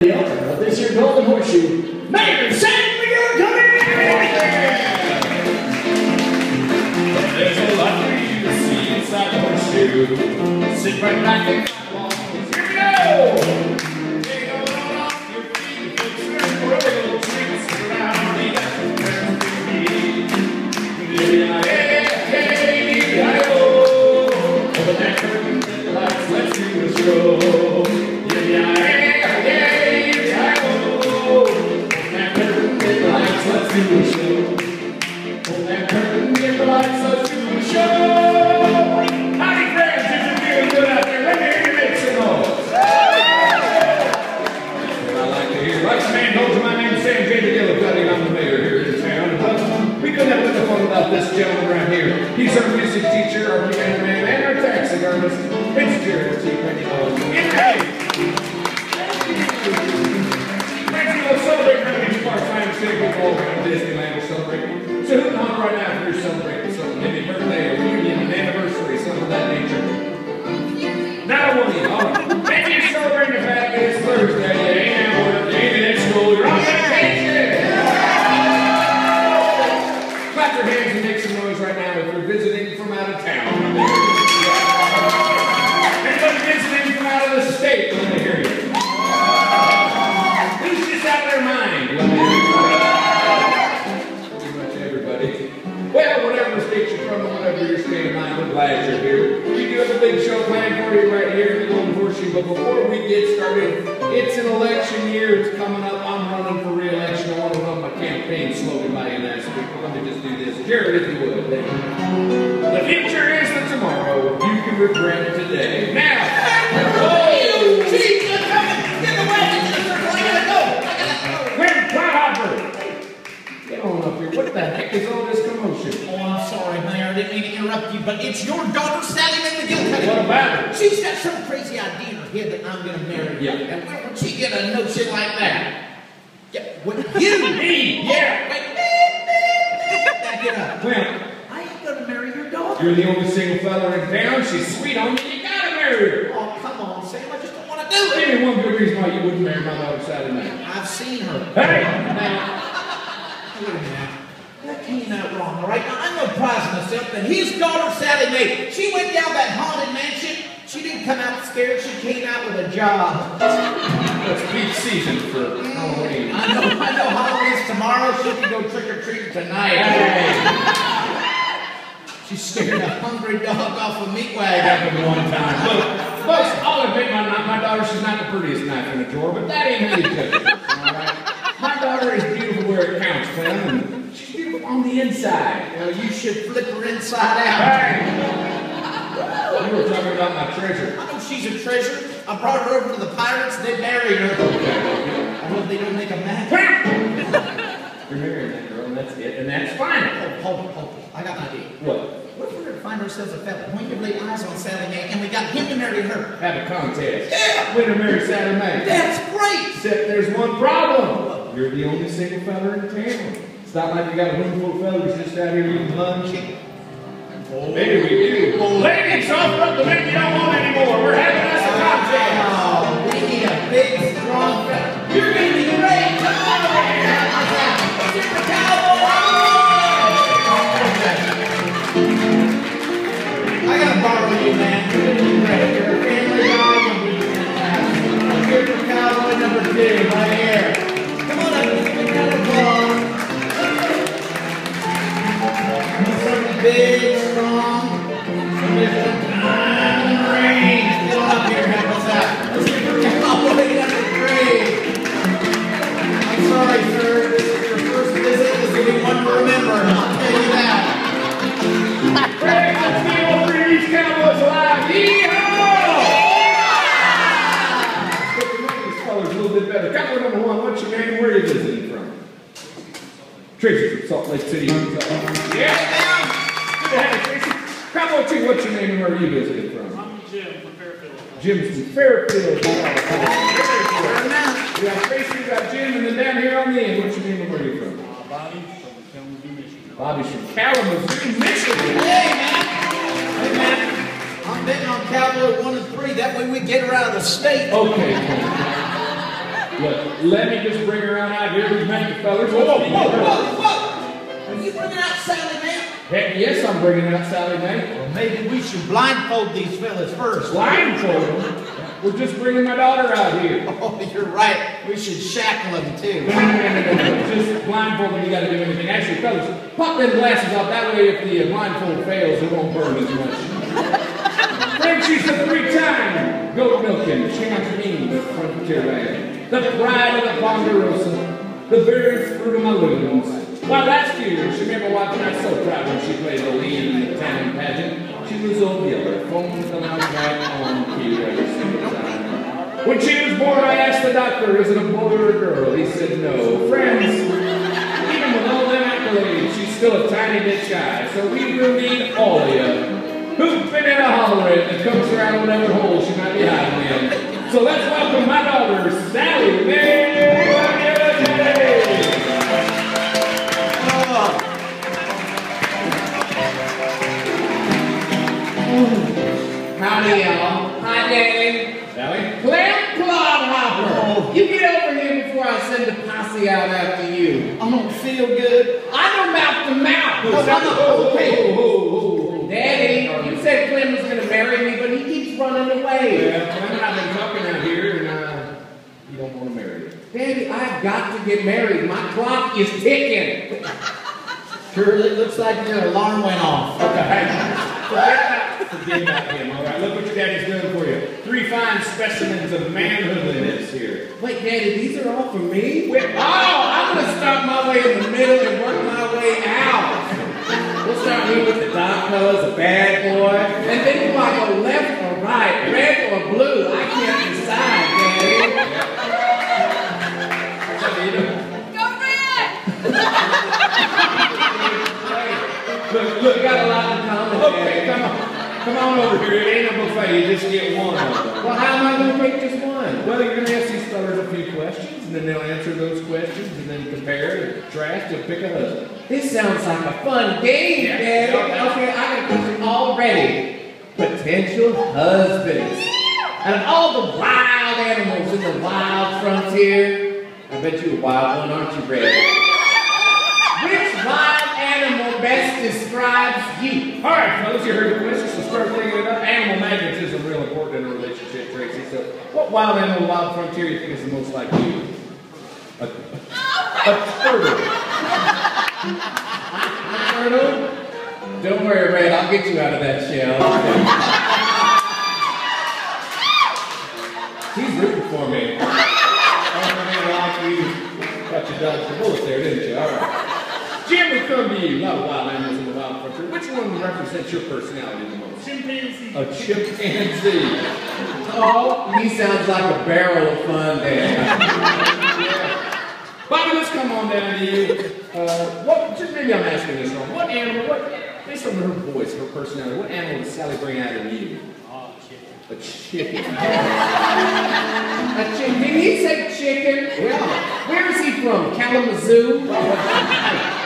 the owner of this here Golden Horseshoe, Mayor Sam McGillicuddy! There's a lot for you to see inside the horseshoe. Sit right back and you're here. We do have a big show planned for you right here in the Golden Horseshoe. But before we get started, it's an election year. It's coming up. I'm running for re-election. I want to run my campaign slogan by you nice people. Let me just do this. Jared, if you would. The future didn't mean to interrupt you, but it's your daughter, Sally McGillicuddy. What about her? She's got some crazy idea in her head that I'm going to marry her. Yeah. And where would she get a notion like that? Yeah, what, you? Me, yeah. Wait. Back it up. Gwen, I ain't going to marry your daughter. you're the only single fella in town. She's sweet on me. You gotta marry her. Oh, come on, Sam. I just don't want to do it. Give me one good reason why you wouldn't marry my daughter Saturday night. I've seen her. Hey! Now, wait a minute. That came out wrong, all right? Now, I'm going to that his daughter, Sally Mae, she went down that haunted mansion. She didn't come out scared. She came out with a job. That's peak season for Halloween. I know, I know Halloween's tomorrow. She can go trick or treating tonight. Hey! She scared a hungry dog off a meat wagon. happened one time. Look, folks, I'll admit my, my daughter, she's not the prettiest knife in the drawer, but that ain't you judge. All right? My daughter is beautiful where it counts, Clem, she's beautiful on the inside. Well, you should flip her inside out. Hey! You were talking about my treasure. I know she's a treasure. I brought her over to the pirates. They married her. I hope they don't make a match. You're marrying that girl, and that's it, and that's fine. Oh, hold on, hold on. I got an idea. What? What if we were to find ourselves a fella, point your lay eyes on Sally Mae, and we got him to marry her? Have a contest. Yeah. Winner marry Sally night. That's great! Except there's one problem. You're the only single fella in town. It's not like you got a room full of fellas just out here eating lunch. Oh. Maybe we do. Ladies, offer up the men you don't want anymore. We're having us a contest. Oh, we need a big, strong big, strong. Ring. Get on up here, help us out. Super cowboy number three. I'm sorry, sir. This is your first visit. This will be one to remember. I'll tell you that. Hey, let's get over to these a little bit better. Number one, what's your name? Where are you visiting from? Tracy from Salt Lake City, Utah. Cowboy two, what's your name and where are you visiting from? I'm Jim from Fairfield. Jim's from Fairfield. We got Tracy, we got Jim, and then down here on the end, what's your name and where are you from? Uh, Bobby from Kalamazoo, Michigan. Bobby's from Kalamazoo, Michigan. Hey, man. Hey, man. I'm betting on Cowboy one and three. That way we get her out of the state. Okay. Look, let me just bring her on out here. We've met the fellas. Whoa, whoa, whoa, whoa! Are you bringing out Sally Mae? Heck yes, I'm bringing out Sally Mae. Well, maybe we should blindfold these fellas first. Blindfold them. We're just bringing my daughter out here. Oh, you're right. We should shackle them too. No, no, no, no. Just blindfold them. You got to do anything. Actually, fellas, pop them glasses off. That way, if the uh, blindfold fails, it won't burn as much. Frenchie's the three-time goat milking champion frontier band. The pride of the Ponderosa. The very fruit of my loins. Why, last year, she my wife and so proud when she played the lead in the town pageant. She was old yellow, foam fell out right on cue every. When she was born, I asked the doctor, is it a boy or a girl? He said no. Friends, even with all them accolades, she's still a tiny bit shy. So we will need all of you. Hooping and hollering that comes around whatever hole she might be hiding in. So let's welcome my daughter, Sally Mae. Howdy, y'all. Hi, Danny. Sally? Clem Clodhopper. You get over here before I send the posse out after you. I don't feel good. I know mouth to mouth. No, I'm not okay. Daddy, you said Clem was going to marry me, but he keeps running away. Yeah, Clem and I have been talking out here, and uh, you don't want to marry her. Daddy, I've got to get married. My clock is ticking. Sure, it looks like your alarm went off. About, forget about him, all right? Look what your daddy's doing for you. Three fine specimens of manhoodliness here. Wait, Daddy, these are all for me? Wait, oh, I'm going to start my way in the middle and work my way out. We'll start me with the dark colors, a bad boy. And then do I go left or right, red or blue? I can't decide, Daddy. What's up, Eda? Look, look, got a lot in common, Okay, Daddy. come on. Come on over here. It ain't a buffet. You just get one of them. Well, how am I going to pick just one? Well, you're going to ask these fellas a few questions, and then they'll answer those questions, and then compare and contrast and pick a husband. This sounds like a fun game, Yeah. Daddy. Yeah. Okay, I got a question already. Potential husbands. Out of all the wild animals in the wild frontier, I bet you a wild one, aren't you, Red? Best describes you? All right, fellas, you heard the questions, so start thinking up. Animal magnetism real important in a relationship, Tracy. So, what wild animal, wild frontier, you think is the most like you? A, a turtle. Turtle? Don't worry, Red. I'll get you out of that shell. He's rooting for me. Oh, man, like you. Got you dodged the bullet there, didn't you? All right. Jim, we come to you. A lot of wild animals in the wild frontier. Which one represents your personality the most? Chimpanzee. A chimpanzee. Oh, he sounds like a barrel of fun, Dad. Bobby, let's come on down to you. Uh, what, just maybe I'm asking this wrong. What animal, what, based on her voice, her personality, what animal does Sally bring out in you? Oh, chicken. A chicken. A chicken. Did he say chicken? Yeah. Where is he from? Kalamazoo?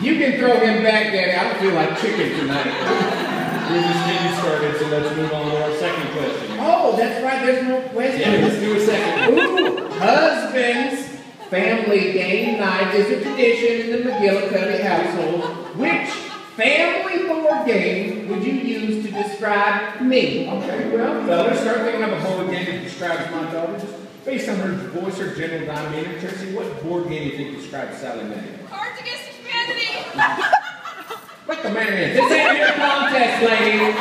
you can throw him back, Daddy. I don't feel like chicken tonight. We're just getting started, so let's move on to our second question. Oh, that's right. There's no question. Yeah, let's do a second. Ooh, husbands. Family game night is a tradition in the McGillicuddy household. Which family board game would you use to describe me? Okay, well, uh, fellas, start thinking of a board game that describes my daughter. Just based on her voice, her general demeanor, Tracy, what board game do you think describes Sally Mae? Let the man This ain't your contest, lady.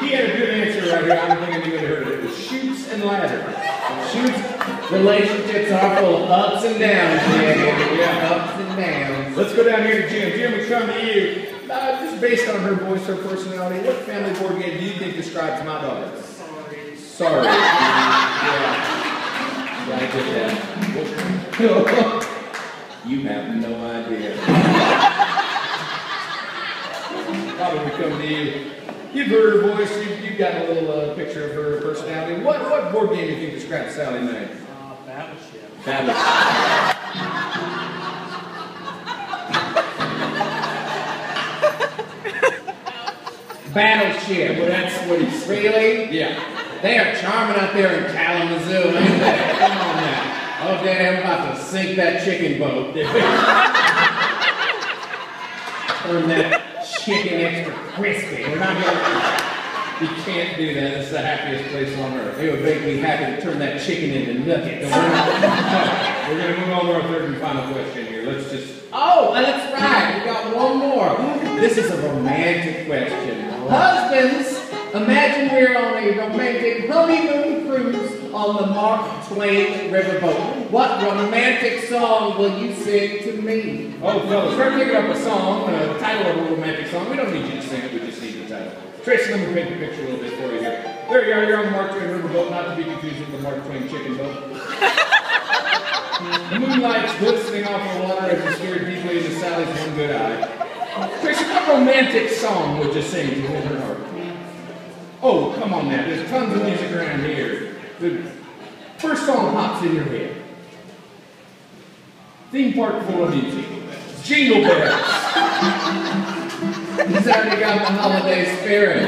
He had a good answer right here. I don't think anybody heard it. It was Chutes and Ladders. Chutes. Relationships are full of ups and downs. Yeah. Ups and downs. Let's go down here to Jim. Jim, we come to you. Uh, just based on her voice, her personality, what family board game do you think describes my daughter? Sorry. Sorry. yeah. Yeah, I get that. you have no idea. Probably we come to you. You've heard her voice. You've, you've got a little uh, picture of her personality. What what board game do you think describes Sally Mae? Uh, battleship. Battle. Battleship. Well, that's what he's. Really? Yeah. They are charming out there in Kalamazoo, ain't they? Come on now. Oh, Daddy, I'm about to sink that chicken boat. Turn that chicken extra crispy. We're not gonna. You can't do that. It's the happiest place on earth. It would make me happy to turn that chicken into nuggets. We're going to move on to our third and final question here. Let's just. Oh, and that's right. We got one more. This is a romantic question. Husbands, imagine we're on a romantic honeymoon cruise on the Mark Twain riverboat. What romantic song will you sing to me? Oh, fellas, we're picking up a song, uh, the title of a romantic song. We don't need you to sing it, we just need the title. Tracy, let me paint the picture a little bit for you here. There you are, you're on the Mark Twain riverboat, not to be confused with the Mark Twain chicken boat. moonlight's glistening off the water as you stare deeply into Sally's one good eye. Tracy, what romantic song would you sing to win her heart? Oh, come on now, there's tons of music around here. The first song pops in your head. Theme park full of music. Jingle bells. He's already got the holiday spirit.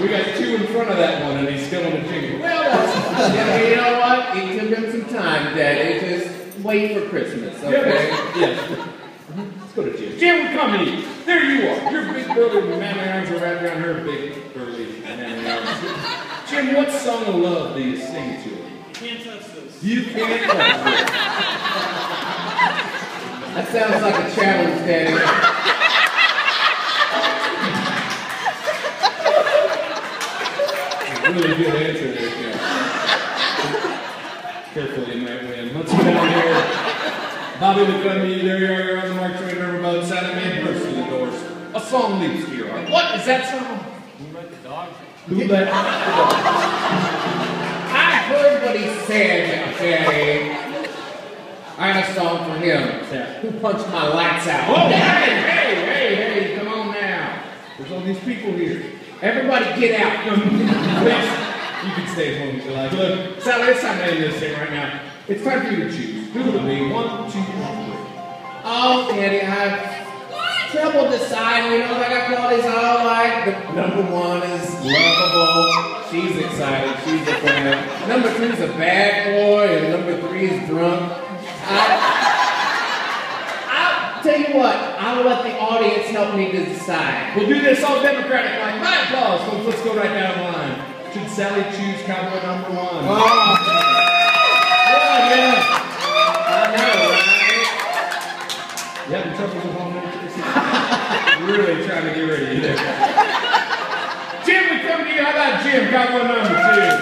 We got two in front of that one, and he's still in the jingle. Well, that's, yeah, you know what? It took him some time, Daddy. Just wait for Christmas, okay? Yes. Let's go to Jim. Jim, come in. There you are. Your big burly manly arms are wrapped around her big burly manly arms. Jim, what song of love do you sing to her? Can't touch this. You can't touch it. That sounds like a challenge, Daddy. Really good answer there, Jim. Carefully, you might win. Let's go down here. Bobby McCundy, there you are. You're on the Mark Twain Riverboat. Santa May bursts through the doors. A song leaps to your heart. What is that song? Who let the dog? Who let the dog? I heard what he said, Daddy. I got a song for him. Who punched my lights out? Oh, hey, hey, hey, hey, come on now. There's all these people here. Everybody get out. You can stay home if you like. Look, Sally, it's time to end this thing right now. It's time for you to choose. Who will it be? One, two, three. Oh, Daddy, I have trouble deciding. You know, I got qualities I like. The number one is lovable. She's excited. She's a fan. Number two is a bad boy, and number three is drunk. I, I'll tell you what. I'll let the audience help me to decide. We'll do this all democratic like my applause, folks. Let's go right down the line. Should Sally choose cowboy number one? Oh, yeah, yeah. I know, right? You having trouble with home really trying to get rid of you there. Jim, we come to you. How about Jim? Cowboy number two.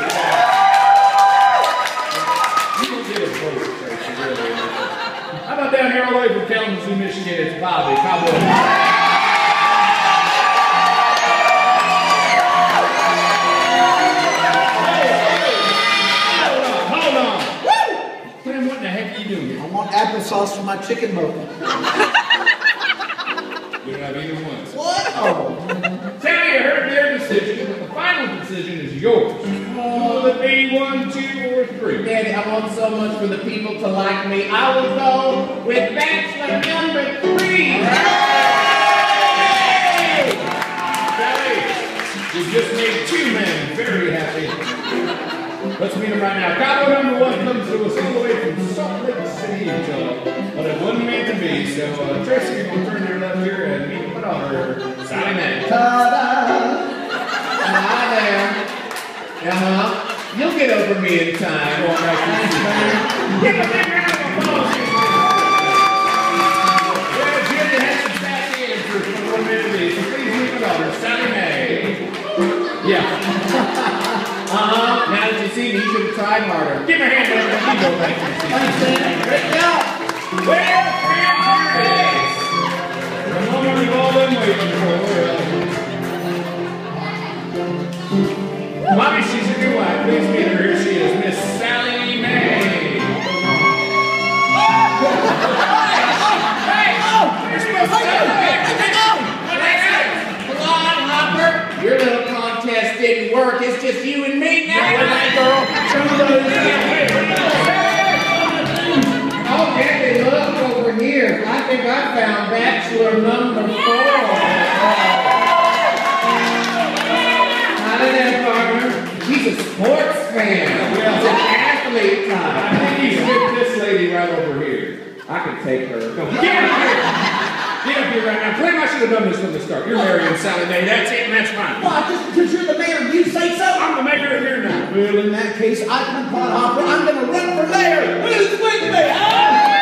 Doing here? I want applesauce for my chicken boat. you don't have either one. What? Oh. Sally, you heard their decision, but the final decision is yours. Two. Daddy, I want so much for the people to like me. I will go with bachelor number three. Sally, you just made two men very happy. Let's meet them right now. Cowboy number one comes to us all the way from Salt Lake City, Utah. But it wasn't meant to be, so uh, Tracy, to turn You'll get over me in time. Won't Give a big round of applause. Yeah, Jim, you had some sassy answers for one be, so please meet my daughter, Sally Mae. Yeah. Uh-huh. Now that you see me, you should have tried harder. Give me a hand, man. You go back to the just you and me now tonight, girl. Show those Oh, Debbie, look over here. I think I found bachelor number four. How did that, Farmer? He's a sports fan. He's an athlete. I think he's with this lady right over here. I can take her. Get her! Get up here right now. Clem I should have done this from the start. You're marrying Sally Mae. That's it, and that's fine. Why, just because you're the mayor, you say so? I'm the mayor here now. Well, in that case, I can pot hopper. I'm going to run for mayor. Who's with me? Ah!